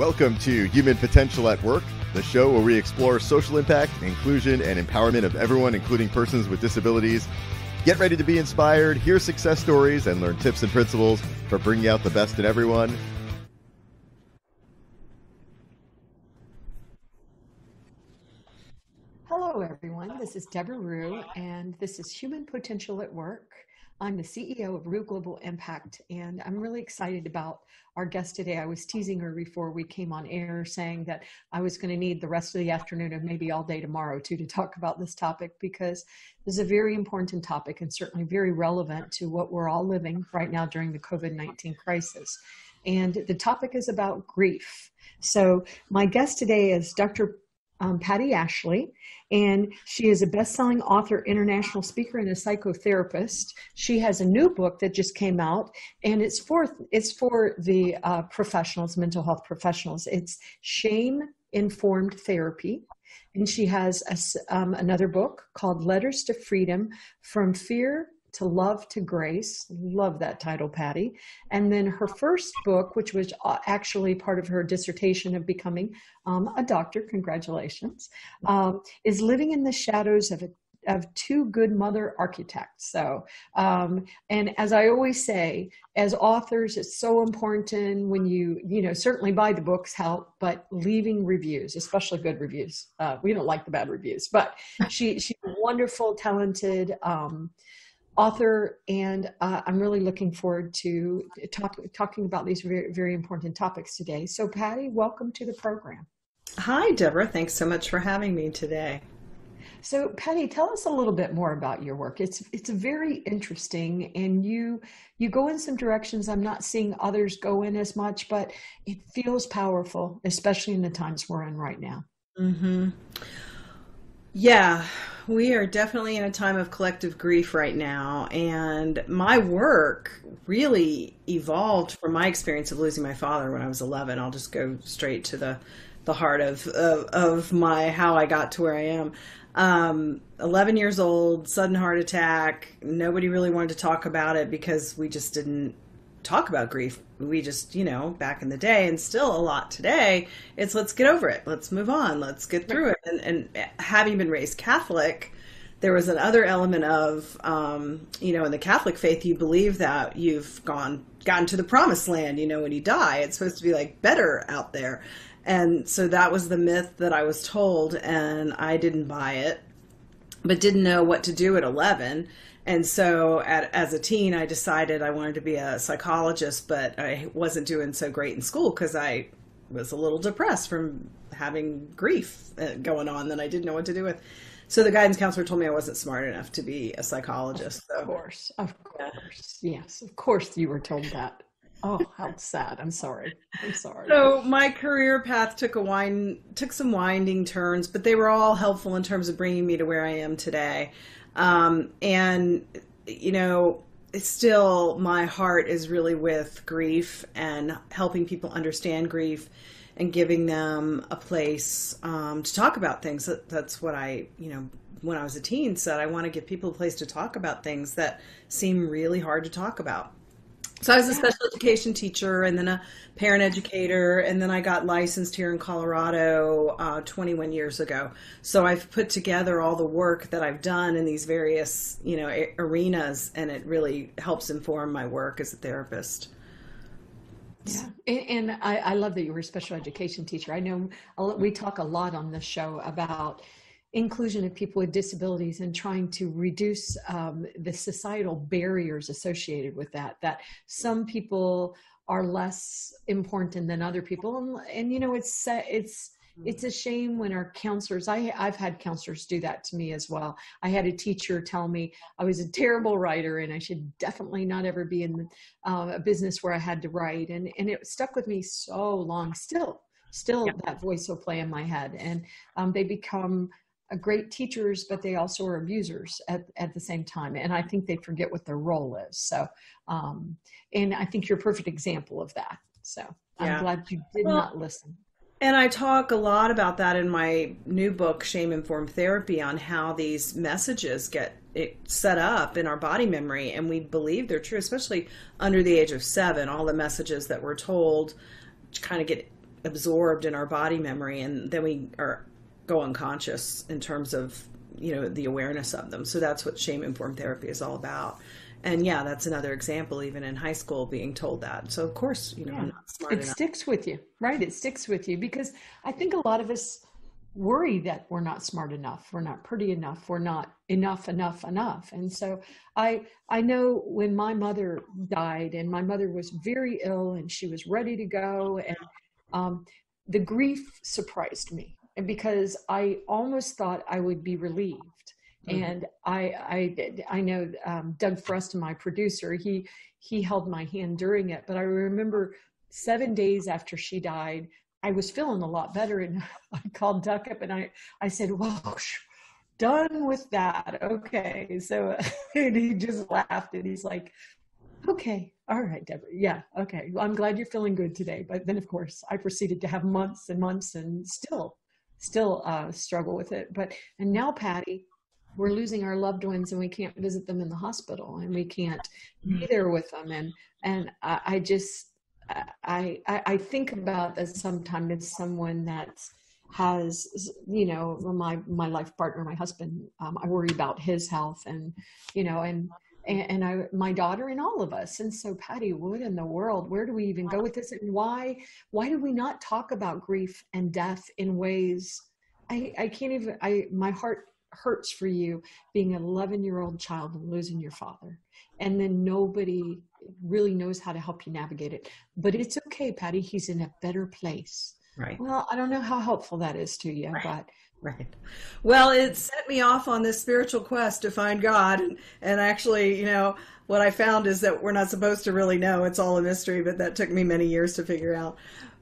Welcome to Human Potential at Work, the show where we explore social impact, inclusion, and empowerment of everyone, including persons with disabilities. Get ready to be inspired, hear success stories, and learn tips and principles for bringing out the best in everyone. Hello, everyone. This is Debra Ruh, and this is Human Potential at Work. I'm the CEO of Ruh Global Impact, and I'm really excited about our guest today. I was teasing her before we came on air saying that I was going to need the rest of the afternoon and maybe all day tomorrow too to talk about this topic because this is a very important topic and certainly very relevant to what we're all living right now during the COVID 19 crisis. And the topic is about grief. So, my guest today is Dr um, Patti Ashley, and she is a best-selling author, international speaker, and a psychotherapist. She has a new book that just came out, and it's for it's for the uh, professionals, mental health professionals. It's shame informed therapy. And she has a, um, another book called Letters to Freedom From Fear to Love to Grace. Love that title, Patti. And then her first book, which was uh, actually part of her dissertation of becoming um, a doctor, congratulations, um, is Living in the Shadows of of Too Good Mother Archetypes. So, um, and as I always say, as authors, it's so important when you, you know, certainly buy the books help, but leaving reviews, especially good reviews. Uh, we don't like the bad reviews, but she, she's wonderful, talented, um, author, and uh, I'm really looking forward to talk, talking about these very, very important topics today. So, Patti, welcome to the program. Hi, Debra. Thanks so much for having me today. So, Patti, tell us a little bit more about your work. It's it's very interesting, and you you go in some directions I'm not seeing others go in as much, but it feels powerful, especially in the times we're in right now. Mm-hmm. Yeah, we are definitely in a time of collective grief right now. And my work really evolved from my experience of losing my father when I was 11. I'll just go straight to the, the heart of, of, of my, how I got to where I am. Um, 11 years old, sudden heart attack. Nobody really wanted to talk about it because we just didn't talk about grief. We just, you know, back in the day and still a lot today, it's let's get over it. Let's move on. Let's get through it. And, and having been raised Catholic, there was another element of, um, you know, in the Catholic faith, you believe that you've gone, gotten to the promised land, you know, when you die. It's supposed to be like better out there. And so that was the myth that I was told, and I didn't buy it, but didn't know what to do at 11 and so at, as a teen i decided i wanted to be a psychologist but i wasn't doing so great in school because i was a little depressed from having grief uh, going on that i didn't know what to do with so the guidance counselor told me i wasn't smart enough to be a psychologist of course of course yes of course you were told that Oh, how sad! I'm sorry. I'm sorry. So my career path took a wind, took some winding turns, but they were all helpful in terms of bringing me to where I am today. Um, and, you know, still my heart is really with grief and helping people understand grief and giving them a place um, to talk about things. That, that's what I, you know, when I was a teen said I want to give people a place to talk about things that seem really hard to talk about. So I was a special education teacher and then a parent educator, and then I got licensed here in Colorado uh, 21 years ago. So I've put together all the work that I've done in these various, you know, arenas, and it really helps inform my work as a therapist. Yeah, and, I, I love that you were a special education teacher. I know we talk a lot on this show about inclusion of people with disabilities and trying to reduce um, the societal barriers associated with that that some people are less important than other people. And, and you know it's it's it's a shame when our counselors I, i've had counselors do that to me as well. I had a teacher tell me i was a terrible writer and i should definitely not ever be in uh, a business where i had to write. And, and it stuck with me so long. Still still yeah. that voice will play in my head. And um, they become great teachers, but they also are abusers at, at the same time. And I think they forget what their role is. So, um, and I think you're a perfect example of that. So I'm glad you did well, not listen. And I talk a lot about that in my new book, Shame Informed Therapy, on how these messages get set up in our body memory and we believe they're true, especially under the age of seven. All the messages that we're told kind of get absorbed in our body memory and then we are go unconscious in terms of you know the awareness of them. So that's what shame informed therapy is all about. And yeah that's another example even in high school being told that. So of course you know yeah. it enough. sticks with you. Right it sticks with you because i think a lot of us worry that we're not smart enough we're not pretty enough we're not enough enough enough. And so i i know when my mother died and my mother was very ill and she was ready to go and um, the grief surprised me and because i almost thought i would be relieved mm-hmm. and i i i know um, doug freston my producer he he held my hand during it but i remember seven days after she died I was feeling a lot better. And I called Doug up and I, I said, well, done with that. Okay. So and he just laughed and he's like, okay, all right, Debra. Yeah. Okay. Well, I'm glad you're feeling good today. But then of course I proceeded to have months and months and still, still uh, struggle with it. But, and now Patti, we're losing our loved ones and we can't visit them in the hospital and we can't be mm. there with them. And, and I, I just, I, I, I think about that sometimes as someone that has you know my my life partner my husband um, i worry about his health and you know and and I, my daughter and all of us. And so, Patti, what in the world? Where do we even go with this? And why, why do we not talk about grief and death in ways? I, I can't even. I my heart hurts for you being an 11 year old child and losing your father, and then nobody really knows how to help you navigate it. But it's okay, Patti. He's in a better place. Right. Well, I don't know how helpful that is to you, right. but Right. Well, it set me off on this spiritual quest to find God. And, and, actually, you know, what I found is that we're not supposed to really know. It's all a mystery, but that took me many years to figure out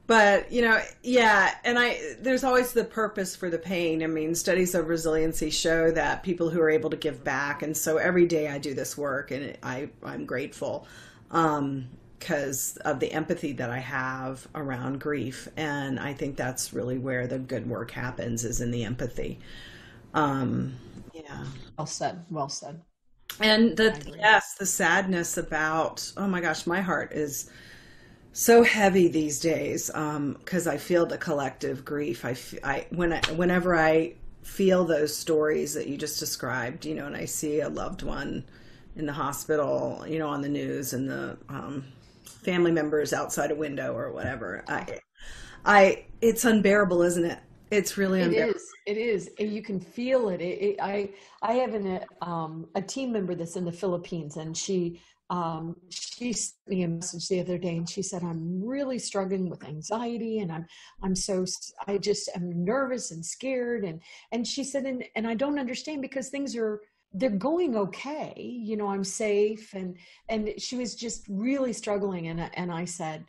but you know yeah and i there's always the purpose for the pain i mean studies of resiliency show that people who are able to give back and so every day i do this work and i i'm grateful um because of the empathy that i have around grief and i think that's really where the good work happens is in the empathy. Um yeah. Well said well said. And the yes the sadness about oh my gosh my heart is so heavy these days because um, I feel the collective grief. I, I when I, whenever I feel those stories that you just described, you know, and I see a loved one in the hospital, you know, on the news and the um, family members outside a window or whatever. I, I, it's unbearable, isn't it? It's really unbearable. It is. It is. You can feel it. it, it I I have an, um, a team member that's in the Philippines, and she um, she sent me a message the other day and she said i'm really struggling with anxiety and i'm i'm so i just am nervous and scared and and she said and, and i don't understand because things are they're going okay you know i'm safe and and she was just really struggling and and i said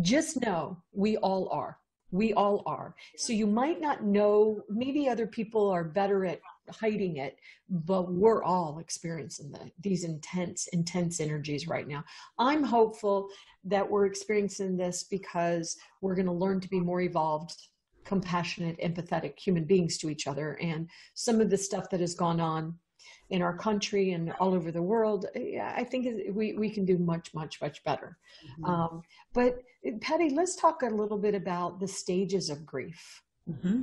just know we all are we all are so you might not know maybe other people are better at hiding it, but we're all experiencing the, these intense, intense energies right now. I'm hopeful that we're experiencing this because we're going to learn to be more evolved, compassionate, empathetic human beings to each other. And some of the stuff that has gone on in our country and all over the world, I think we, we can do much, much, much better. Mm-hmm. Um, but Patti, let's talk a little bit about the stages of grief. Mm-hmm.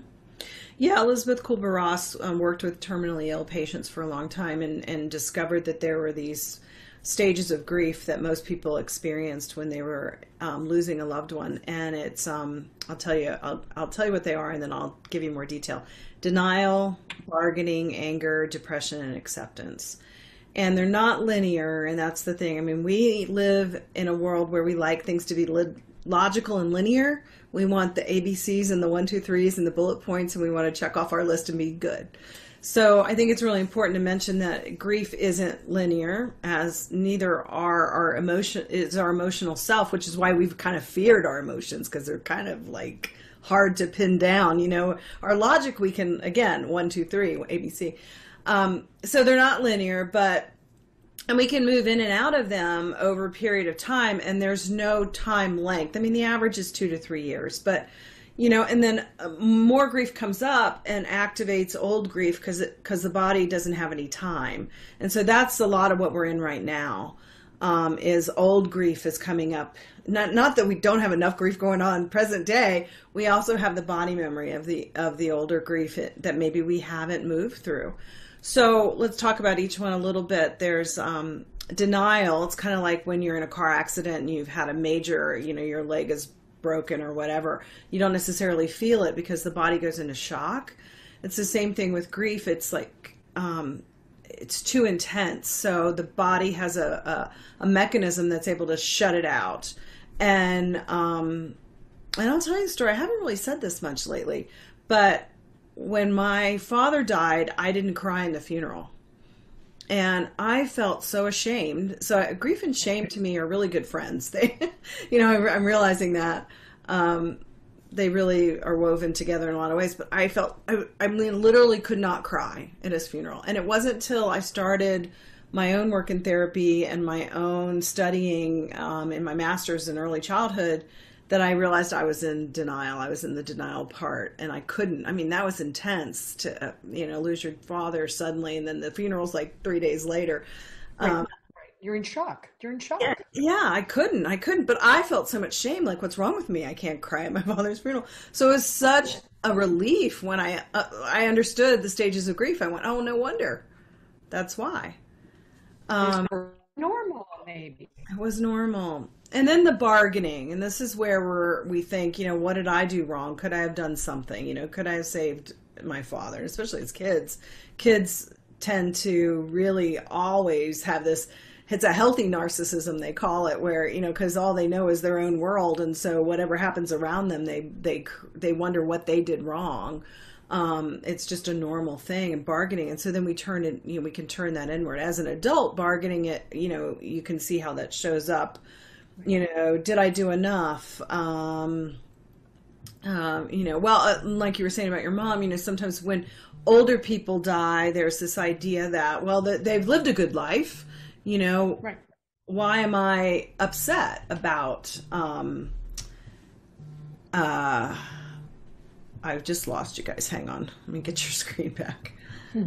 Yeah, Elisabeth Kübler-Ross um, worked with terminally ill patients for a long time and, and discovered that there were these stages of grief that most people experienced when they were um, losing a loved one. And it's, um, I'll tell you, I'll, I'll tell you what they are and then I'll give you more detail. Denial, bargaining, anger, depression, and acceptance. And they're not linear, and that's the thing. I mean, we live in a world where we like things to be li- logical and linear, we want the ABCs and the one, two, threes and the bullet points, and we want to check off our list and be good. So I think it's really important to mention that grief isn't linear, as neither are our emotion is our emotional self, which is why we've kind of feared our emotions because they're kind of like hard to pin down. You know, our logic we can again one, two, three, ABC. Um, so they're not linear, but and we can move in and out of them over a period of time and there's no time length i mean the average is two to three years but you know and then uh, more grief comes up and activates old grief because because the body doesn't have any time and so that's a lot of what we're in right now um, is old grief is coming up. Not not that we don't have enough grief going on present day. We also have the body memory of the of the older grief that maybe we haven't moved through. So let's talk about each one a little bit. There's um, denial. It's kind of like when you're in a car accident and you've had a major, you know, your leg is broken or whatever. You don't necessarily feel it because the body goes into shock. It's the same thing with grief. It's like um, it's too intense. So the body has a, a, a, mechanism that's able to shut it out. And um, and I'll tell you a story. I haven't really said this much lately, but when my father died, I didn't cry in the funeral. And I felt so ashamed. So grief and shame to me are really good friends. They, you know, I'm realizing that. Um, they really are woven together in a lot of ways. But I felt I, I mean, literally could not cry at his funeral, and it wasn't until I started my own work in therapy and my own studying um, in my master's in early childhood that I realized I was in denial. I was in the denial part, and I couldn't. I mean, that was intense to uh, you know lose your father suddenly, and then the funeral's like three days later. Um, you're in shock. You're in shock. Yeah, yeah, I couldn't. I couldn't. But I felt so much shame. Like, what's wrong with me? I can't cry at my father's funeral. So it was such a relief when I uh, I understood the stages of grief. I went, oh, no wonder. That's why. Um, normal, maybe. It was normal. And then the bargaining, and this is where we're we think, you know, what did I do wrong? Could I have done something? You know, could I have saved my father? Especially as kids, kids tend to really always have this it's a healthy narcissism they call it where you know because all they know is their own world and so whatever happens around them they they they wonder what they did wrong um, it's just a normal thing and bargaining and so then we turn it you know we can turn that inward as an adult bargaining it you know you can see how that shows up you know did i do enough? Um, um, you know, well, uh, like you were saying about your mom, you know, sometimes when older people die, there's this idea that, well, that they've lived a good life, you know right. why am i upset about um uh i've just lost you guys. Hang on. Let me get your screen back.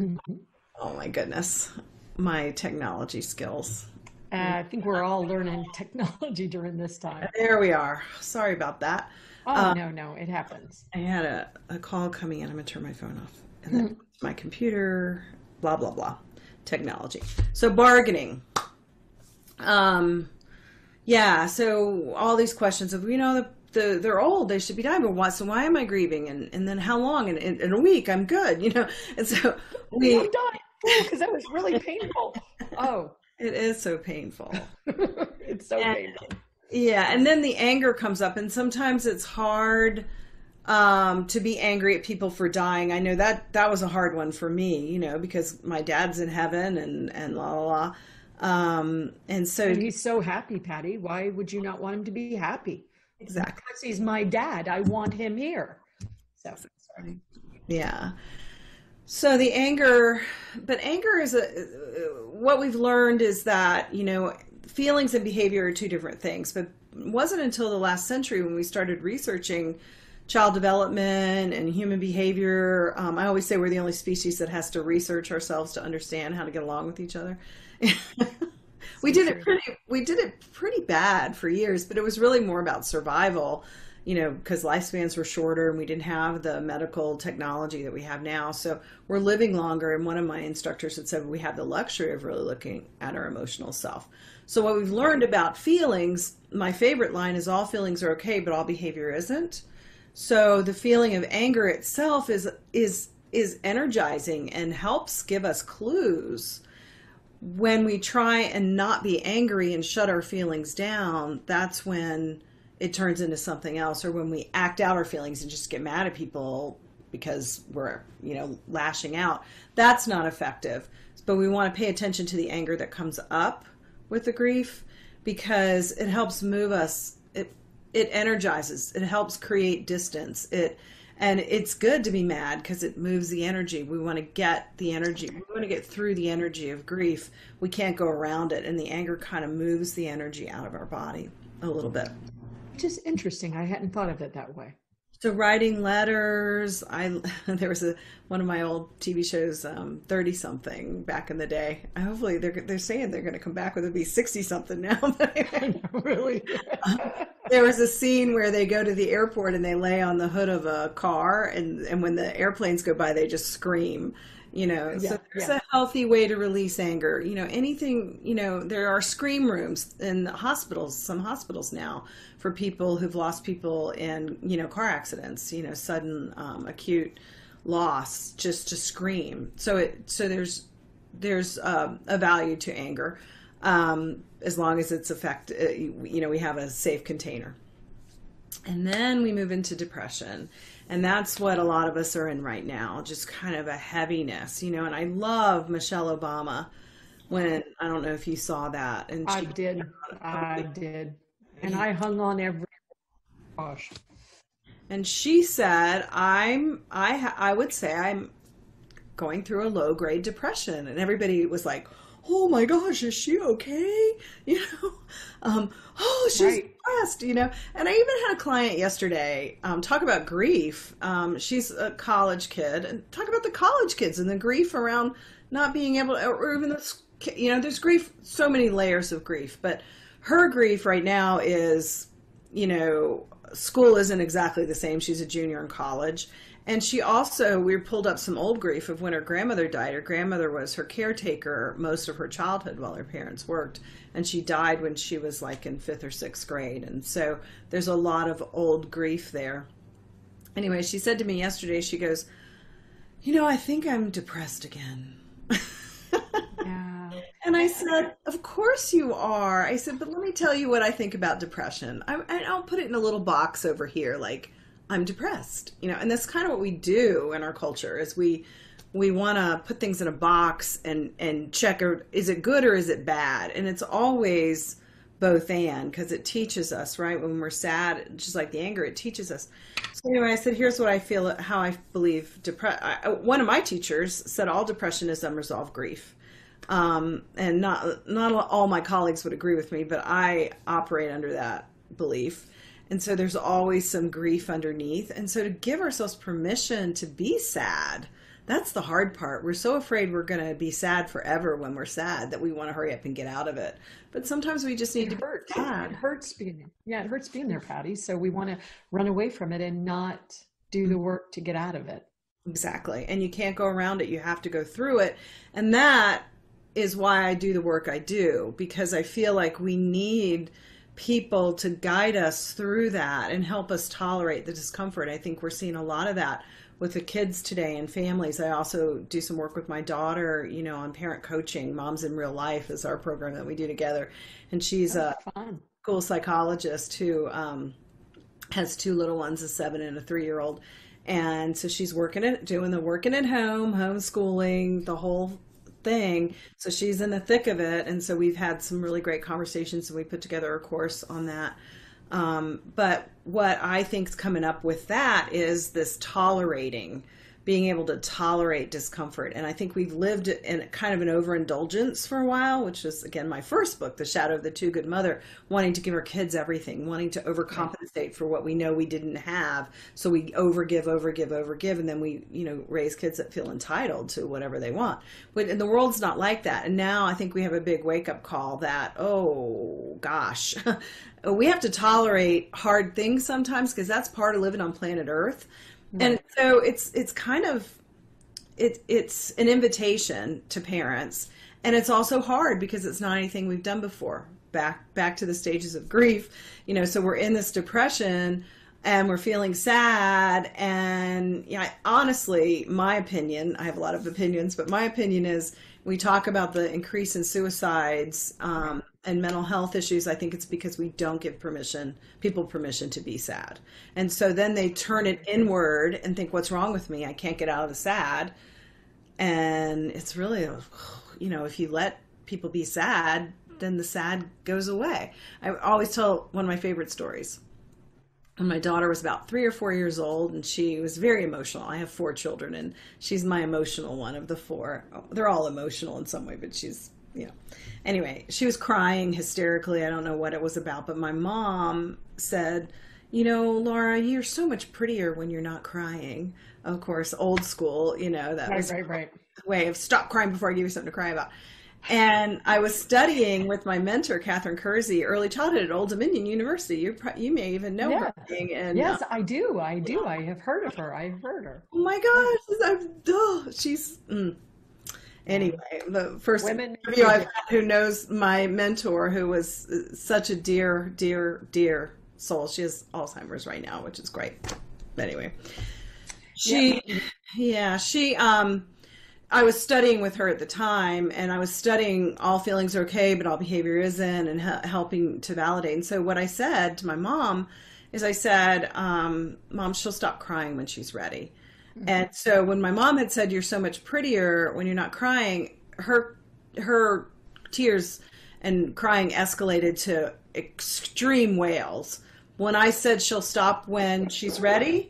Oh my goodness. My technology skills i think we're all learning technology during this time. There we are. Sorry about that. Oh um, no no it happens. I had a, a call coming in. I'm gonna turn my phone off and then my computer blah blah blah. Technology. So bargaining. Um, yeah. So all these questions of you know the, the they're old. They should be dying but why so why am I grieving? And and then how long? And in, in, a week I'm good you know? And so we because that was really painful. Oh, it is so painful. it's so and, painful. Yeah, and then the anger comes up, and sometimes it's hard um, to be angry at people for dying. I know that that was a hard one for me, you know, because my dad's in heaven and and la la la. Um, and so and he's so happy, Patti. Why would you not want him to be happy? Exactly. Because he's my dad. I want him here. So sorry. Yeah. So the anger, but anger is a what we've learned is that you know feelings and behavior are two different things. But it wasn't until the last century when we started researching child development and human behavior. Um, I always say we're the only species that has to research ourselves to understand how to get along with each other. we did it pretty we did it pretty bad for years, but it was really more about survival, you know, because lifespans were shorter and we didn't have the medical technology that we have now. So we're living longer. And one of my instructors had said we have the luxury of really looking at our emotional self. So what we've learned about feelings, my favorite line is all feelings are okay, but all behavior isn't. So the feeling of anger itself is is is energizing and helps give us clues. When we try and not be angry and shut our feelings down, that's when it turns into something else or when we act out our feelings and just get mad at people because we're, you know, lashing out. That's not effective. But we want to pay attention to the anger that comes up with the grief because it helps move us it it energizes it helps create distance it and it's good to be mad because it moves the energy we want to get the energy we want to get through the energy of grief we can't go around it and the anger kind of moves the energy out of our body a little bit just interesting i hadn't thought of it that way So writing letters, I there was a one of my old TV shows, thirty um, something back in the day. Hopefully they're they're saying they're going to come back with it be sixty something now. really, there was a scene where they go to the airport and they lay on the hood of a car, and and when the airplanes go by, they just scream you know yeah, so there's yeah. a healthy way to release anger. You know anything you know there are scream rooms in the hospitals some hospitals now for people who've lost people in you know car accidents you know sudden um, acute loss just to scream. So it so there's there's uh, a value to anger um, as long as it's effect uh, you know we have a safe container. And then we move into depression and that's what a lot of us are in right now, just kind of a heaviness, you know. And I love Michelle Obama when I don't know if you saw that. And I did. I did. And I hung on every gosh. And she said, "I'm I I would say I'm going through a low grade depression." And everybody was like, "Oh my gosh, is she okay?" You know, um, oh, she's right. depressed, you know. And I even had a client yesterday um, talk about grief. Um, she's a college kid, and talk about the college kids and the grief around not being able to, or even the, you know, there's grief, so many layers of grief. But her grief right now is, you know, school isn't exactly the same. She's a junior in college. And she also, we pulled up some old grief of when her grandmother died. Her grandmother was her caretaker most of her childhood while her parents worked and she died when she was like in fifth or sixth grade. And so there's a lot of old grief there. Anyway, she said to me yesterday, she goes, You know, I think I'm depressed again. yeah. And I said, Of course you are. I said, But let me tell you what I think about depression. I, I'll put it in a little box over here, like, I'm depressed, you know, and that's kind of what we do in our culture is we we want to put things in a box and and check or is it good or is it bad? And it's always both and because it teaches us right? When we're sad just like the anger it teaches us. So anyway i said here's what i feel how i believe depression one of my teachers said all depression is unresolved grief. Um, and not not all my colleagues would agree with me but i operate under that belief and so there's always some grief underneath and so to give ourselves permission to be sad that's the hard part. We're so afraid we're going to be sad forever when we're sad that we want to hurry up and get out of it. But sometimes we just need it to hurt. Sad. It hurts being yeah, it hurts being there, Patti. So we want to run away from it and not do the mm-hmm. work to get out of it. Exactly. And you can't go around it. You have to go through it. And that is why I do the work I do because I feel like we need people to guide us through that and help us tolerate the discomfort. I think we're seeing a lot of that with the kids today and families. I also do some work with my daughter, you know, on parent coaching. Moms in Real Life is our program that we do together. And she's a fun. school psychologist who um, has two little ones, a seven and a three year old. And so she's working at doing the working at home, homeschooling, the whole thing. So she's in the thick of it. And so we've had some really great conversations and we put together a course on that. Um, but what I think is coming up with that is this tolerating, being able to tolerate discomfort. And I think we've lived in kind of an overindulgence for a while, which is again my first book, The Shadow of the Too Good Mother, wanting to give our kids everything, wanting to overcompensate for what we know we didn't have. So we overgive, overgive, overgive, and then we, you know, raise kids that feel entitled to whatever they want. But and the world's not like that. And now I think we have a big wake up call that, oh gosh, we have to tolerate hard things sometimes because that's part of living on planet Earth. Right. And so it's it's kind of it, it's an invitation to parents and it's also hard because it's not anything we've done before back back to the stages of grief you know so we're in this depression and we're feeling sad and yeah honestly my opinion i have a lot of opinions but my opinion is we talk about the increase in suicides um, and mental health issues, I think it's because we don't give permission, people permission to be sad. And so then they turn it inward and think, what's wrong with me? I can't get out of the sad. And it's really, you know, if you let people be sad, then the sad goes away. I always tell one of my favorite stories. When my daughter was about three or four years old, and she was very emotional. I have four children, and she's my emotional one of the four. They're all emotional in some way, but she's you know. Anyway, she was crying hysterically. I don't know what it was about, but my mom said, you know, Laura, you're so much prettier when you're not crying. Of course, old school, you know, that right, was right, right. way of stop crying before I give you something to cry about. And I was studying with my mentor, Katherine Kersey, early childhood at Old Dominion University. You you may even know yeah. her. And, yes, uh, I do. I do. I have heard of her. I've heard her. Oh my gosh, I'm, oh, she's. Mm. Anyway, the first Women interview I've had who knows my mentor, who was such a dear, dear, dear soul. She has Alzheimer's right now, which is great. Anyway, she, yeah, yeah she, um, I was studying with her at the time, and I was studying all feelings are okay, but all behavior isn't, and he- helping to validate. And so, what I said to my mom is, I said, um, "Mom, she'll stop crying when she's ready." Mm-hmm. And so, when my mom had said, "You're so much prettier when you're not crying," her her tears and crying escalated to extreme wails. When I said she'll stop when she's ready,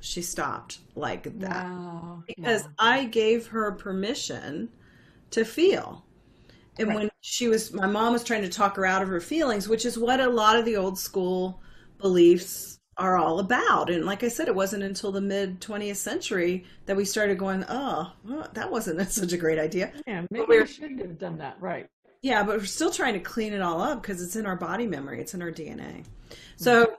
she stopped like that wow. because wow. I gave her permission to feel. And right. when she was, my mom was trying to talk her out of her feelings, which is what a lot of the old school beliefs are all about. And like I said, it wasn't until the mid 20th century that we started going, oh, well, that wasn't such a great idea. Yeah, maybe we shouldn't have done that. Right. Yeah, but we're still trying to clean it all up because it's in our body memory, it's in our DNA. Hmm. So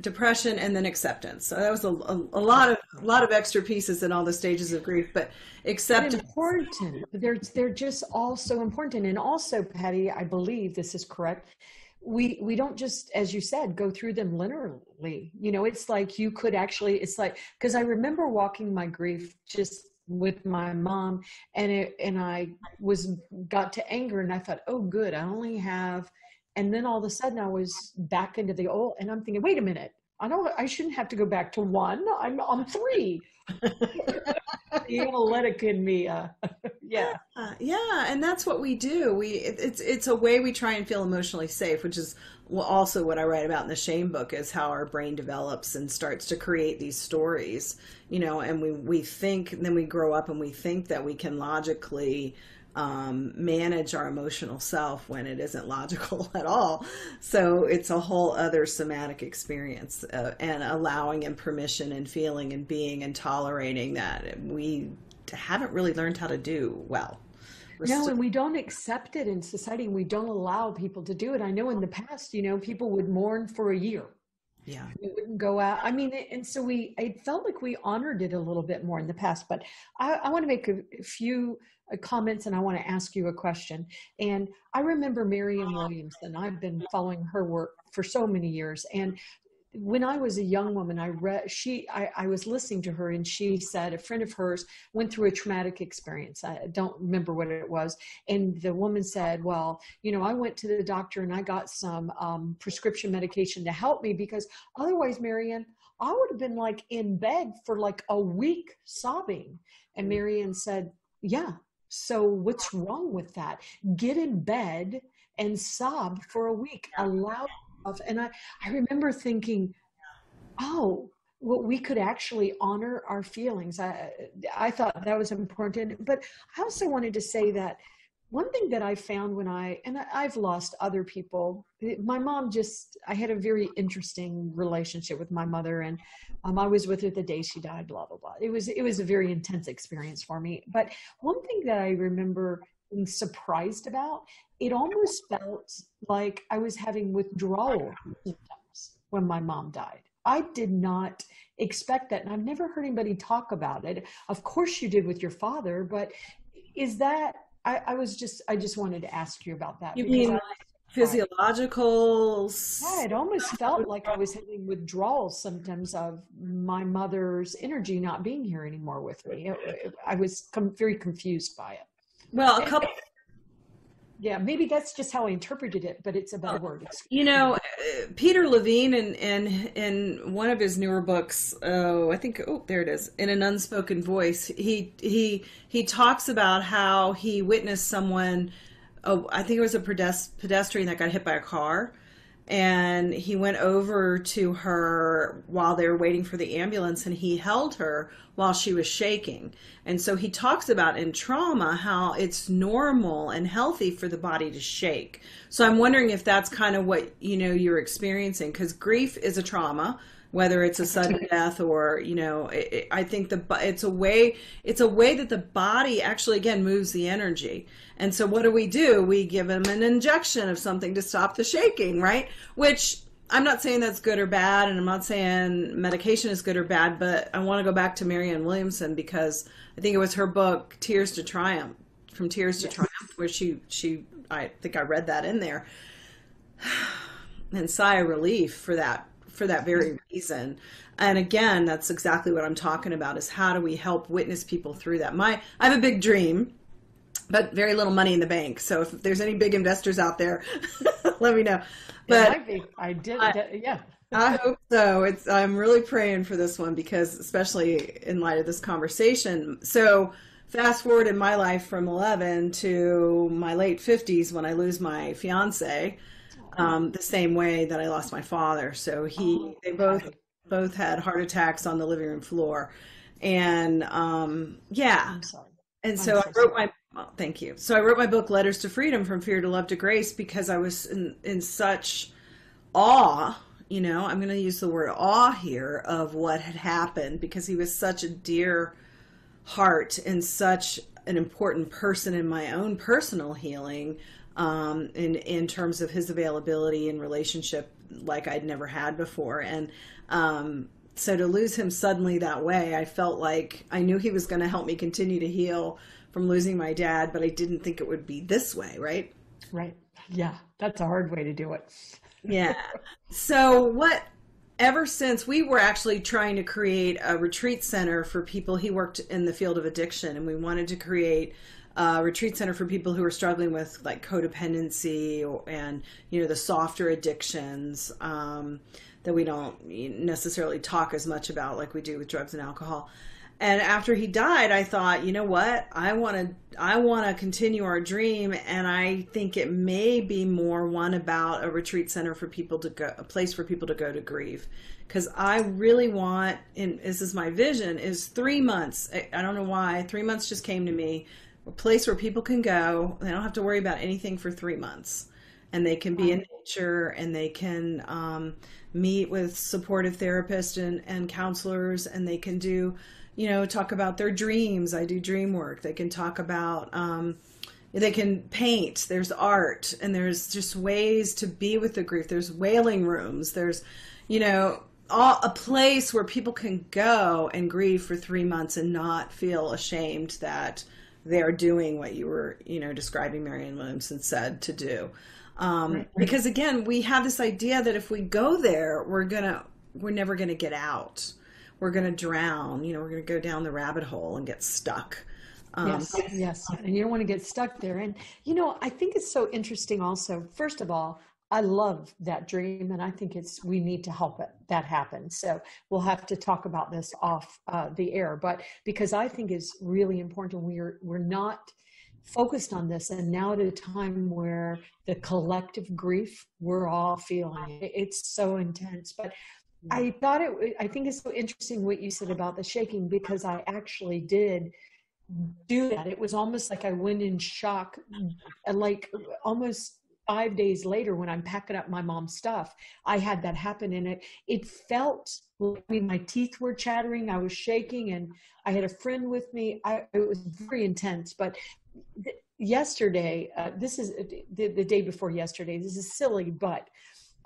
depression and then acceptance. So that was a, a, a, lot of a lot of extra pieces in all the stages of grief, but acceptance important. They're they're just all so important. And also, Patti, I believe this is correct. We we don't just, as you said, go through them linearly. You know, it's like you could actually. It's like because I remember walking my grief just with my mom, and it and I was got to anger, and I thought, oh, good, I only have and then all of a sudden I was back into the old, and I'm thinking, wait a minute, I don't, I shouldn't have to go back to one. I'm on three. Let it in me, uh, yeah, uh, yeah, and that's what we do. We it, it's it's a way we try and feel emotionally safe, which is also what I write about in the shame book is how our brain develops and starts to create these stories, you know, and we we think, then we grow up and we think that we can logically um, manage our emotional self when it isn't logical at all. So it's a whole other somatic experience uh, and allowing and permission and feeling and being and tolerating that we haven't really learned how to do well. We're no, and we don't accept it in society. We don't allow people to do it. I know in the past, you know, people would mourn for a year. Yeah. We wouldn't go out. I mean, and so we, it felt like we honored it a little bit more in the past. But I, I want to make a, a few uh, comments and I want to ask you a question. And I remember Marianne Williamson. I've been following her work for so many years. And when I was a young woman, I read she I, I, was listening to her and she said a friend of hers went through a traumatic experience. I don't remember what it was. And the woman said, Well, you know, I went to the doctor and I got some um, prescription medication to help me because otherwise, Marianne, I would have been like in bed for like a week sobbing. And mm. Marianne said, Yeah, so what's wrong with that? Get in bed and sob for a week. Allow and I, I remember thinking, oh, well, we could actually honor our feelings. I, I thought that was important. But I also wanted to say that one thing that I found when I, and I've lost other people, my mom just, I had a very interesting relationship with my mother and um, I was with her the day she died, blah, blah, blah. It was, it was a very intense experience for me. But one thing that I remember being surprised about, it almost felt like I was having withdrawal symptoms when my mom died. I did not expect that. And I've never heard anybody talk about it. Of course you did with your father, but is that I, I was just I just wanted to ask you about that. You mean physiological? Yeah, it almost felt like I was having withdrawal symptoms of my mother's energy not being here anymore with me. I was com- very confused by it. Well, a couple yeah maybe that's just how i interpreted it but it's about better word you know uh, peter levine in, in in one of his newer books oh i think oh there it is in an unspoken voice he he he talks about how he witnessed someone oh i think it was a pedestrian that got hit by a car and he went over to her while they were waiting for the ambulance and he held her while she was shaking. And so he talks about in trauma how it's normal and healthy for the body to shake. So I'm wondering if that's kind of what you know you're experiencing cuz grief is a trauma whether it's a sudden death or you know it, it, i think the it's a way it's a way that the body actually again moves the energy. And so what do we do? We give them an injection of something to stop the shaking right? Which i'm not saying that's good or bad and i'm not saying medication is good or bad but i want to go back to marianne williamson because i think it was her book tears to triumph from tears yes. to triumph where she she i think i read that in there. And sigh of relief for that for that very reason. And again, that's exactly what I'm talking about is how do we help witness people through that? My I have a big dream, but very little money in the bank. So if there's any big investors out there, let me know. But I did, I, yeah. I hope so. It's I'm really praying for this one because especially in light of this conversation. So fast forward in my life from 11 to my late 50s when I lose my fiance um, the same way that I lost my father. So he, oh, they both both had heart attacks on the living room floor, and um, yeah. I'm sorry. And so, so I wrote my. Well, thank you. So I wrote my book, Letters to Freedom: From Fear to Love to Grace, because I was in in such awe. You know, I'm going to use the word awe here of what had happened because he was such a dear heart and such an important person in my own personal healing um, in in terms of his availability and relationship like I'd never had before. And um, so to lose him suddenly that way, I felt like I knew he was going to help me continue to heal from losing my dad, but I didn't think it would be this way, right? Right. Yeah, that's a hard way to do it. yeah. So what ever since we were actually trying to create a retreat center for people he worked in the field of addiction and we wanted to create uh, retreat center for people who are struggling with like codependency or, and you know the softer addictions um, that we don't necessarily talk as much about like we do with drugs and alcohol. And after he died, I thought, you know what? I want to I want to continue our dream and I think it may be more one about a retreat center for people to go a place for people to go to grieve because I really want and this is my vision is 3 months. I, don't know why. 3 months just came to me a place where people can go. They don't have to worry about anything for three months. And they can be in nature and they can um, meet with supportive therapists and, and counselors and they can do, you know, talk about their dreams. I do dream work. They can talk about, um, they can paint. There's art and there's just ways to be with the grief. There's wailing rooms. There's, you know, all, a place where people can go and grieve for three months and not feel ashamed that they're doing what you were, you know, describing Marianne Williamson said to do. Um, right. Because again, we have this idea that if we go there, we're gonna, we're never gonna get out. We're gonna drown. You know, we're gonna go down the rabbit hole and get stuck. Um, yes, yes, and you don't want to get stuck there. And you know, I think it's so interesting. Also, first of all, I love that dream, and I think it's we need to help it that happen. So we'll have to talk about this off uh, the air, but because I think it's really important, we're we're not focused on this, and now at a time where the collective grief we're all feeling, it's so intense. But I thought it. I think it's so interesting what you said about the shaking because I actually did do that. It was almost like I went in shock, and like almost five days later when i'm packing up my mom's stuff i had that happen and it it felt like I mean, my teeth were chattering i was shaking and i had a friend with me. I, it was very intense but th- yesterday uh, this is the, the day before yesterday this is silly but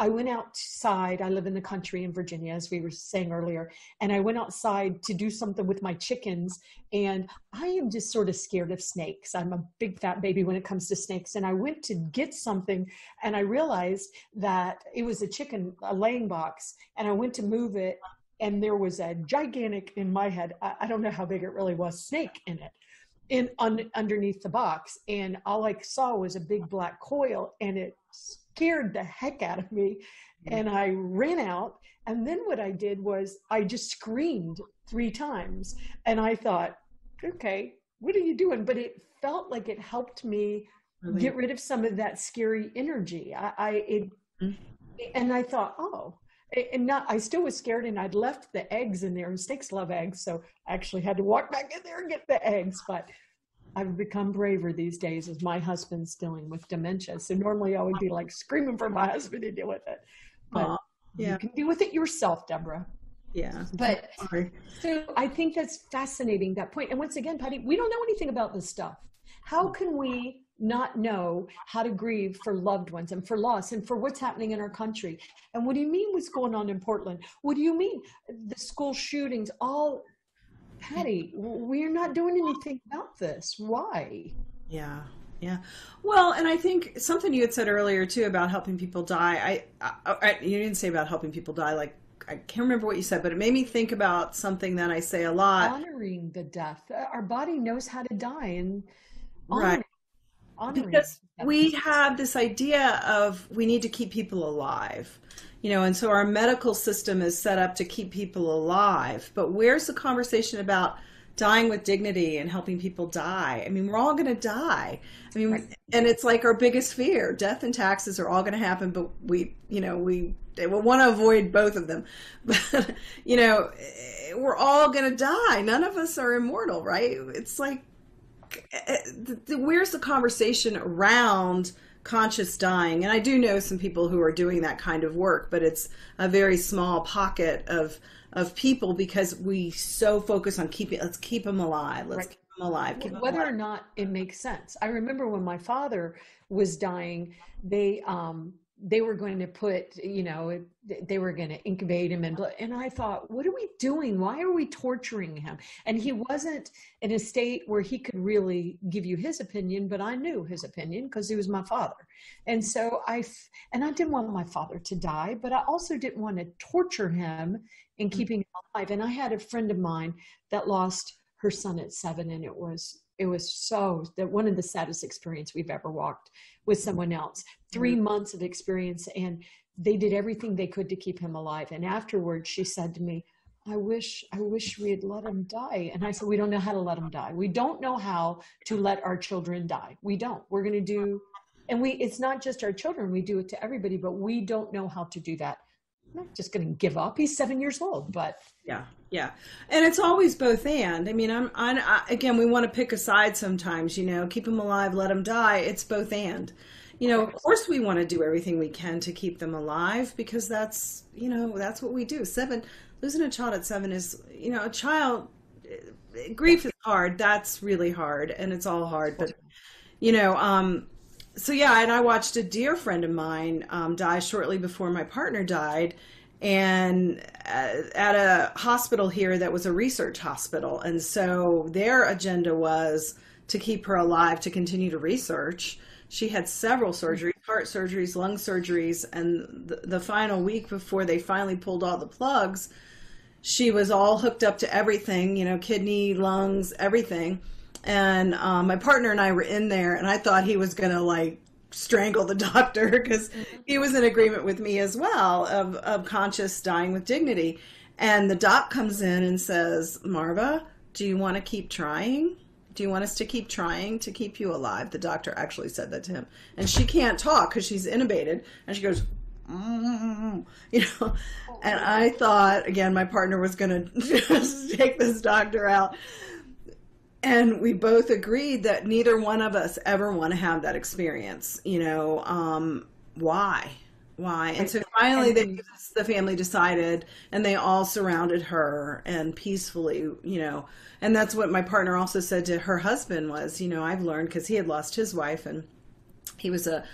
I went outside. I live in the country in Virginia, as we were saying earlier, and I went outside to do something with my chickens. And I am just sort of scared of snakes. I'm a big fat baby when it comes to snakes. And I went to get something, and I realized that it was a chicken, a laying box, and I went to move it, and there was a gigantic, in my head, I, I don't know how big it really was, snake in it in un, underneath the box and all i saw was a big black coil and it scared the heck out of me. And I ran out. And then what I did was I just screamed three times. And I thought, okay, what are you doing? But it felt like it helped me really? get rid of some of that scary energy. I, I it, mm. And I thought, oh, and not I still was scared and I'd left the eggs in there and snakes love eggs. So I actually had to walk back in there and get the eggs. But I've become braver these days as my husband's dealing with dementia. So normally I would be like screaming for my husband to deal with it. But Aww, yeah. you can deal with it yourself, Debra. Yeah. But so I think that's fascinating, that point. And once again, Patti, we don't know anything about this stuff. How can we not know how to grieve for loved ones and for loss and for what's happening in our country? And what do you mean what's going on in Portland? What do you mean the school shootings, all Patti, we're not doing anything about this. Why? Yeah. Yeah. Well, and I think something you had said earlier too about helping people die. I, I, I, you didn't say about helping people die like I can't remember what you said, but it made me think about something that I say a lot. Honoring the death. Uh, our body knows how to die and honoring, right. Honoring because we have this idea of we need to keep people alive you know and so our medical system is set up to keep people alive. But where's the conversation about dying with dignity and helping people die? I mean we're all going to die. I mean right. and it's like our biggest fear. Death and taxes are all going to happen but we you know we we want to avoid both of them. But you know we're all going to die. None of us are immortal right? It's like eh, eh, where's the conversation around conscious dying. And I do know some people who are doing that kind of work, but it's a very small pocket of of people because we so focus on keeping let's keep them alive. Let's right. keep them alive. Keep Whether them alive. or not it makes sense. I remember when my father was dying, they um they were going to put, you know, they were going to incubate him. And, and I thought, what are we doing? Why are we torturing him? And he wasn't in a state where he could really give you his opinion, but I knew his opinion because he was my father. And so I, and I didn't want my father to die, but I also didn't want to torture him in mm. keeping him alive. And I had a friend of mine that lost her son at seven and it was it was so that one of the saddest experience we've ever walked with someone else. 3 mm-hmm. months of experience and they did everything they could to keep him alive. And afterwards she said to me i wish i wish we had let him die. And i said we don't know how to let him die. We don't know how to let our children die. We don't. We're going to do and we it's not just our children we do it to everybody but we don't know how to do that not just going to give up. He's seven years old, but yeah, yeah, and it's always both and. I mean, I'm, I, again, we want to pick a side sometimes. You know, keep them alive, let them die. It's both and. You know, of course, we want to do everything we can to keep them alive because that's you know that's what we do. Seven losing a child at seven is you know a child grief is hard. That's really hard, and it's all hard. But you know, um, so yeah, and I watched a dear friend of mine um, die shortly before my partner died, and uh, at a hospital here that was a research hospital, and so their agenda was to keep her alive to continue to research. She had several surgeries, heart surgeries, lung surgeries, and the, the final week before they finally pulled all the plugs, she was all hooked up to everything, you know, kidney, lungs, everything and um, my partner and I were in there, and I thought he was gonna like strangle the doctor because he was in agreement with me as well of of conscious dying with dignity. And the doc comes in and says, "Marva, do you want to keep trying? Do you want us to keep trying to keep you alive?" The doctor actually said that to him, and she can't talk because she's intubated, and she goes. Mm, you know, and I thought again, my partner was going to take this doctor out and we both agreed that neither one of us ever want to have that experience you know um, why? Why? And so finally they, the family decided and they all surrounded her and peacefully you know and that's what my partner also said to her husband was you know i've learned because he had lost his wife and he was a,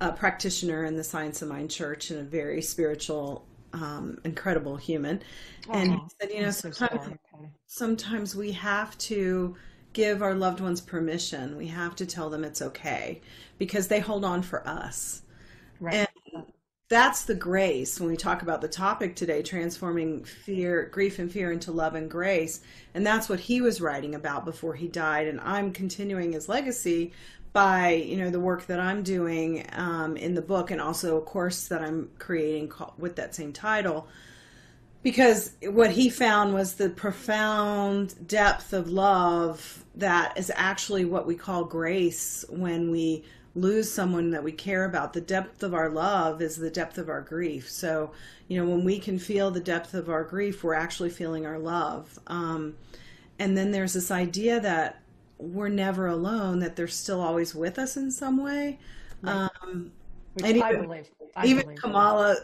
a practitioner in the science of mind church and a very spiritual um, incredible human. And he said you know sometimes, sometimes we have to give our loved ones permission. We have to tell them it's okay because they hold on for us. Right. And that's the grace when we talk about the topic today transforming fear grief and fear into love and grace and that's what he was writing about before he died and i'm continuing his legacy by you know the work that i'm doing um, in the book and also a course that i'm creating with that same title because what he found was the profound depth of love that is actually what we call grace when we lose someone that we care about. The depth of our love is the depth of our grief. So, you know, when we can feel the depth of our grief, we're actually feeling our love. Um, and then there's this idea that we're never alone, that they're still always with us in some way. Right. Um, Which and I even, believe. I even believe Kamala uh,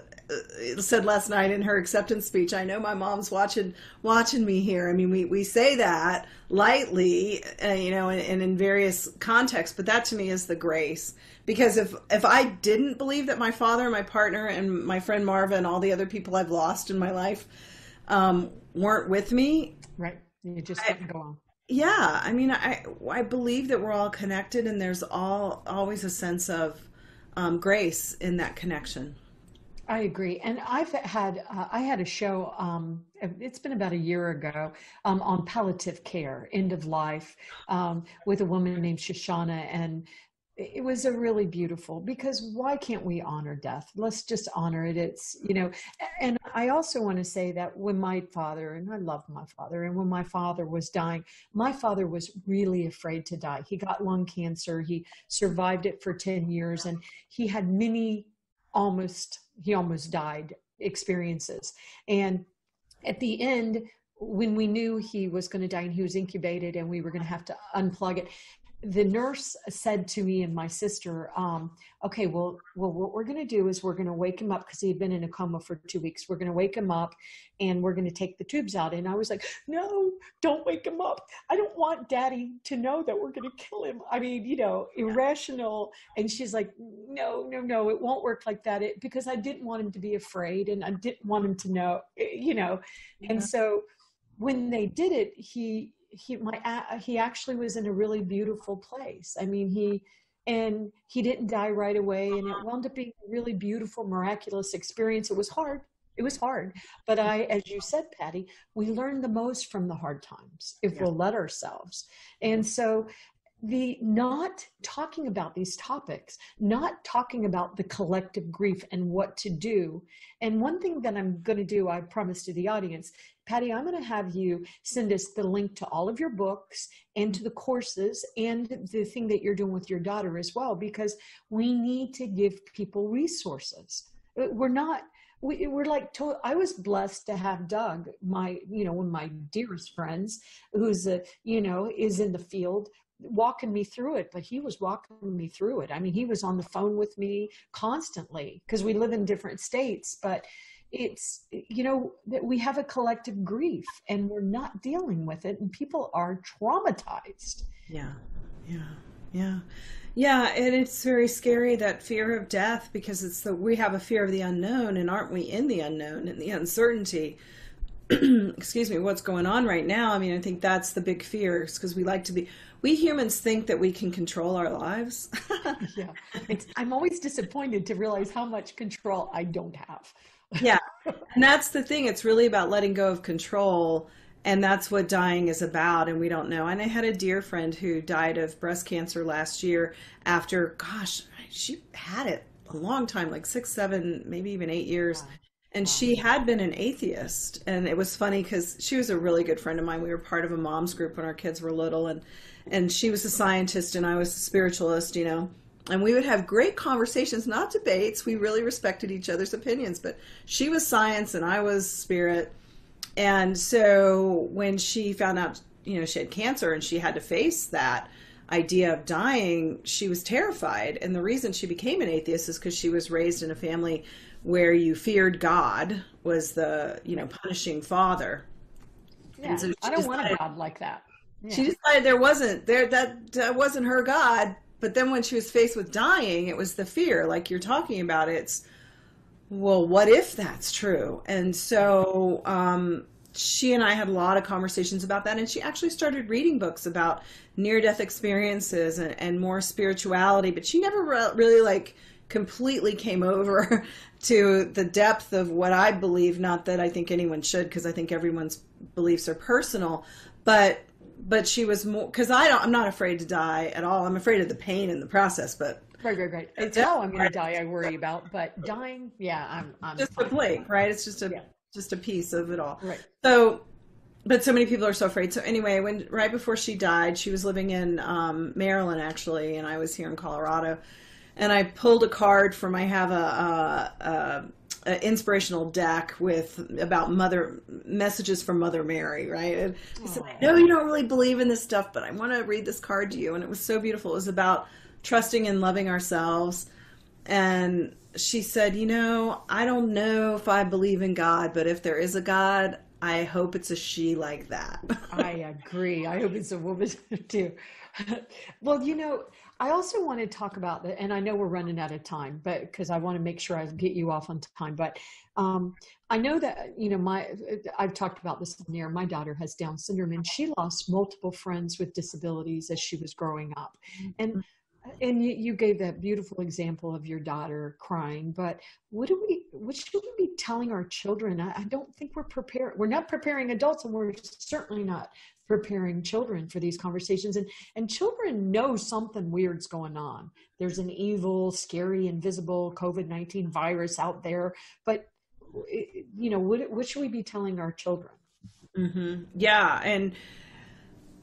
said last night in her acceptance speech, I know my mom's watching watching me here. I mean, we, we say that lightly, uh, you know, and, and in various contexts, but that to me is the grace. Because if if I didn't believe that my father, my partner, and my friend Marva, and all the other people I've lost in my life um, weren't with me, right? You just didn't go on. Yeah, I mean, I I believe that we're all connected, and there's all always a sense of um, grace in that connection. I agree, and I've had uh, I had a show. Um, it's been about a year ago um, on palliative care, end of life, um, with a woman named Shoshana, and it was a really beautiful because why can't we honor death? Let's just honor it. It's you know and i also want to say that when my father and i love my father and when my father was dying my father was really afraid to die. He got lung cancer. He survived it for 10 years and he had many almost he almost died experiences. And at the end, when we knew he was going to die and he was incubated and we were going to have to unplug it, the nurse said to me and my sister, um, okay, well, well, what we're going to do is we're going to wake him up because he had been in a coma for two weeks. We're going to wake him up and we're going to take the tubes out. And I was like, no, don't wake him up. I don't want daddy to know that we're going to kill him. I mean, you know, irrational. And she's like, no, no, no, it won't work like that. It, because I didn't want him to be afraid and I didn't want him to know, eh, you know. Yeah. And so when they did it, he, he my he actually was in a really beautiful place. I mean, he and he didn't die right away, and it uh-huh. wound up being a really beautiful, miraculous experience. It was hard. It was hard, but I, as you said, Patti, we learn the most from the hard times if yeah. we'll let ourselves. And so the not talking about these topics, not talking about the collective grief and what to do. And one thing that I'm going to do, I promise to the audience, Patti, I'm going to have you send us the link to all of your books and to the courses and the thing that you're doing with your daughter as well, because we need to give people resources. Uh, we're not, we, we're like to, i was blessed to have doug my you know one of my dearest friends who's a you know is in the field walking me through it, but he was walking me through it. I mean, he was on the phone with me constantly because we live in different states, but it's, you know, that we have a collective grief and we're not dealing with it and people are traumatized. Yeah. Yeah. Yeah. Yeah, and it's very scary that fear of death because it's the we have a fear of the unknown and aren't we in the unknown and the uncertainty excuse me what's going on right now i mean i think that's the big fear because we like to be we humans think that we can control our lives. yeah. It's, I'm always disappointed to realize how much control I don't have. yeah. And that's the thing. It's really about letting go of control. And that's what dying is about. And we don't know. And I had a dear friend who died of breast cancer last year after, gosh, she had it a long time like six, seven, maybe even eight years. Wow. And she had been an atheist. And it was funny because she was a really good friend of mine. We were part of a mom's group when our kids were little. And and she was a scientist and I was a spiritualist, you know. And we would have great conversations, not debates. We really respected each other's opinions, but she was science and I was spirit. And so when she found out, you know, she had cancer and she had to face that idea of dying, she was terrified. And the reason she became an atheist is because she was raised in a family where you feared God was the, you know, punishing father. Yeah, so I don't want a God like that. Yeah. She decided there wasn't there that, that wasn't her God. But then when she was faced with dying, it was the fear, like you're talking about. It's well, what if that's true? And so um, she and I had a lot of conversations about that, and she actually started reading books about near-death experiences and, and more spirituality. But she never re- really like completely came over to the depth of what I believe. Not that I think anyone should, because I think everyone's beliefs are personal, but but she was more because I don't. I'm not afraid to die at all. I'm afraid of the pain in the process, but. Right, right, right. It's how I'm going to die. I worry about, but dying, yeah, I'm. I'm just fine. a blink, right? It's just a yeah. just a piece of it all. Right. So, but so many people are so afraid. So anyway, when right before she died, she was living in um, Maryland actually, and I was here in Colorado, and I pulled a card from. I have a, a, a inspirational deck with about mother messages from Mother Mary, right? And I said, I know you don't really believe in this stuff, but I want to read this card to you. And it was so beautiful. It was about trusting and loving ourselves. And she said, You know, I don't know if I believe in God, but if there is a God, I hope it's a she like that. I agree. I hope it's a woman too. well, you know, I also want to talk about that, and I know we're running out of time, but because I want to make sure I get you off on time. But um, I know that you know my I've talked about this in there. My daughter has Down syndrome, and she lost multiple friends with disabilities as she was growing up, and mm-hmm. and you, you gave that beautiful example of your daughter crying. But what do we? What should we be telling our children? I, I don't think we're prepared. We're not preparing adults, and we're certainly not preparing children for these conversations and and children know something weird's going on there's an evil scary invisible covid-19 virus out there but you know what, what should we be telling our children mm-hmm. yeah and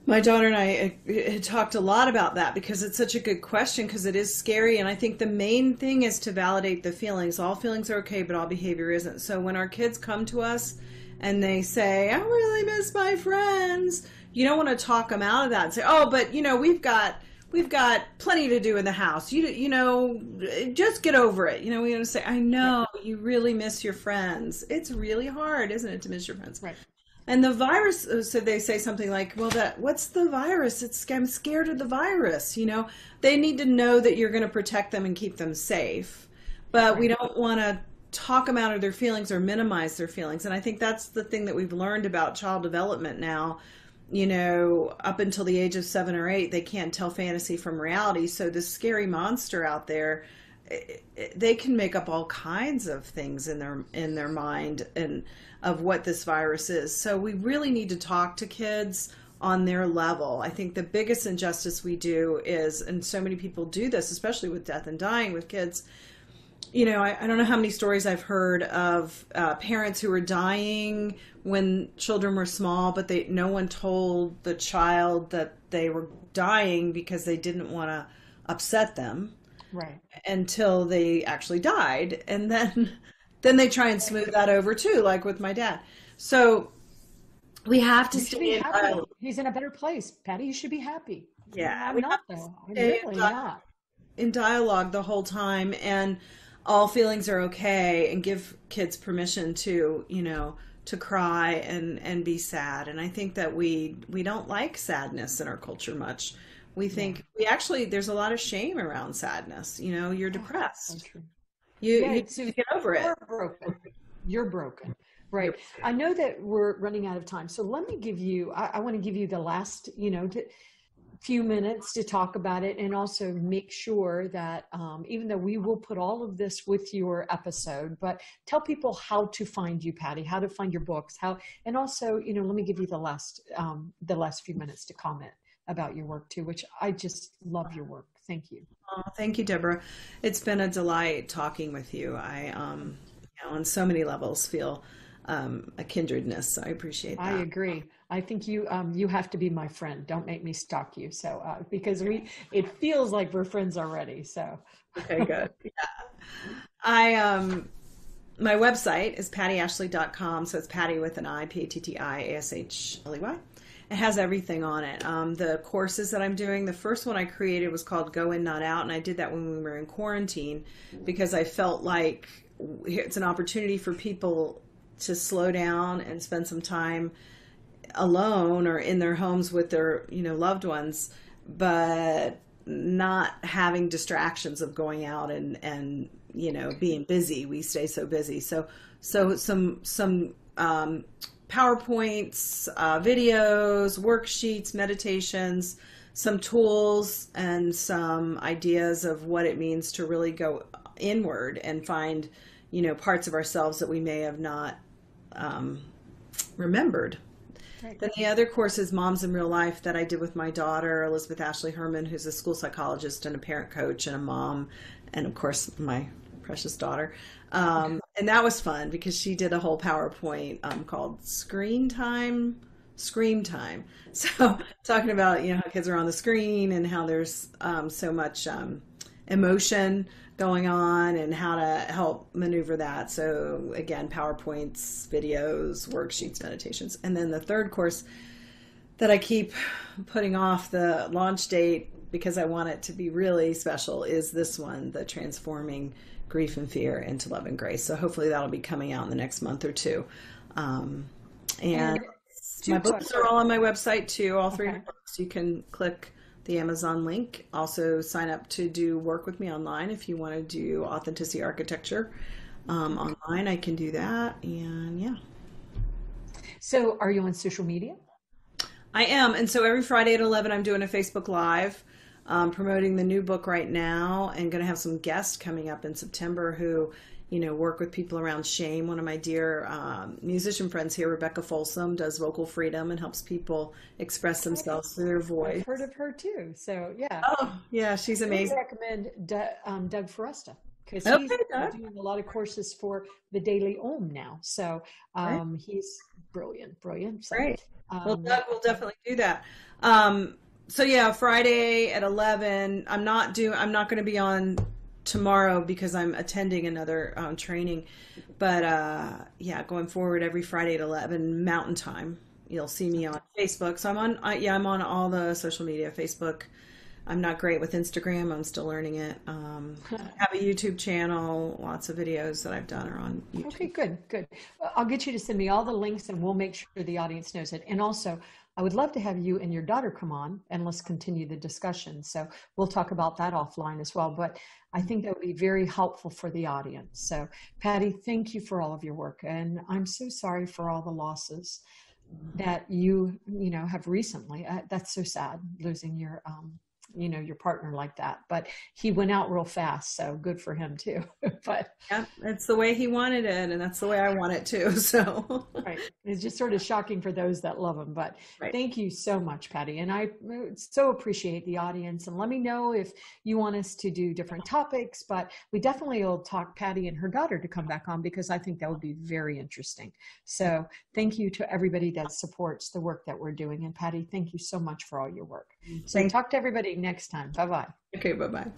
my daughter and I had talked a lot about that because it's such a good question because it is scary. And I think the main thing is to validate the feelings. All feelings are okay, but all behavior isn't. So when our kids come to us and they say, I really miss my friends, you don't want to talk them out of that and say, "Oh, but you know, we've got we've got plenty to do in the house. You you know, just get over it." You know, we want to say, "I know you really miss your friends. It's really hard, isn't it, to miss your friends?" Right. And the virus, uh, so they say something like, "Well, that what's the virus? It's I'm scared of the virus." You know, they need to know that you're going to protect them and keep them safe, but right. we don't want to talk them out of their feelings or minimize their feelings. And I think that's the thing that we've learned about child development now you know, up until the age of seven or eight, they can't tell fantasy from reality. So this scary monster out there, they can make up all kinds of things in their in their mind and of what this virus is. So we really need to talk to kids on their level. I think the biggest injustice we do is, and so many people do this, especially with death and dying with kids, you know, I, I, don't know how many stories I've heard of uh, parents who were dying when children were small, but they no one told the child that they were dying because they didn't want to upset them, right? Until they actually died, and then then they try and smooth that over too, like with my dad. So we have to stay in He's in a better place, Patti. You should be happy. Yeah, I'm not though. I'm really not. In dialogue the whole time and all feelings are okay and give kids permission to you know to cry and and be sad. And i think that we we don't like sadness in our culture much. We think yeah. we actually there's a lot of shame around sadness you know you're depressed. you, yeah, you, you get over you're it broken. you're broken. Right. I know that we're running out of time so let me give you i, I want to give you the last you know to, few minutes to talk about it and also make sure that um, even though we will put all of this with your episode but tell people how to find you patti how to find your books how and also you know let me give you the last um, the last few minutes to comment about your work too which i just love your work thank you oh, thank you deborah it's been a delight talking with you i um you know, on so many levels feel um, a kindredness. I appreciate that. I agree. I think you um, you have to be my friend. Don't make me stalk you. So uh, because we it feels like we're friends already. So okay, good. yeah. I um my website is pattiashley.com. So it's Patti with an I, P A T T I A S H L E Y. It has everything on it. Um, the courses that I'm doing, the first one I created was called Go In Not Out, and I did that when we were in quarantine because I felt like it's an opportunity for people to slow down and spend some time alone or in their homes with their you know loved ones but not having distractions of going out and and you know being busy we stay so busy so so some some um, powerpoints uh, videos worksheets meditations some tools and some ideas of what it means to really go inward and find you know parts of ourselves that we may have not um, remembered. Then the other course is Moms in Real Life that I did with my daughter, Elizabeth Ashley Herman, who's a school psychologist and a parent coach and a mom, and of course my precious daughter. Um, and that was fun because she did a whole PowerPoint um, called Screen Time screen time. So talking about you know how kids are on the screen and how there's um, so much um, emotion going on and how to help maneuver that. So again, PowerPoints, videos, worksheets, meditations, and then the third course that I keep putting off the launch date because I want it to be really special is this one, the transforming grief and fear into love and grace. So hopefully that'll be coming out in the next month or two. Um, and my books are all on my website too, all three okay. books. You can click the Amazon link. Also, sign up to do work with me online if you want to do authenticity architecture um, online. I can do that, and yeah. So, are you on social media? I am, and so every Friday at eleven, I'm doing a Facebook Live. Um, promoting the new book right now and going to have some guests coming up in September who you know, work with people around shame. One of my dear um, musician friends here, Rebecca Folsom, does vocal freedom and helps people express themselves through their voice. I've heard of her too. So yeah. Oh yeah, she's amazing. I recommend D- um, Doug Foresta because okay, he's Doug. doing a lot of courses for the Daily Om now. So um, right. he's brilliant, brilliant. So, Great. well, um, Doug will definitely do that. Um, so yeah, Friday at eleven. I'm not doing. I'm not going to be on tomorrow because I'm attending another um, training. But uh, yeah, going forward every Friday at 11 Mountain Time, you'll see me on Facebook. So I'm on, I, yeah, I'm on all the social media, Facebook. I'm not great with Instagram. I'm still learning it. Um, I have a YouTube channel. Lots of videos that I've done are on YouTube. Okay, good, good. I'll get you to send me all the links, and we'll make sure the audience knows it. And also, I would love to have you and your daughter come on and let's continue the discussion. So we'll talk about that offline as well. But I think that would be very helpful for the audience. So, Patti, thank you for all of your work. And I'm so sorry for all the losses that you, you know, have recently. Uh, that's so sad losing your um, you know your partner like that but he went out real fast so good for him too but yeah that's the way he wanted it and that's the way i want it too so. Right it's just sort of shocking for those that love him but right. thank you so much patti and i uh, so appreciate the audience and let me know if you want us to do different topics but we definitely will talk patti and her daughter to come back on because i think that would be very interesting. So thank you to everybody that supports the work that we're doing and patti thank you so much for all your work. So talk to everybody next time. Bye bye. Okay, bye bye.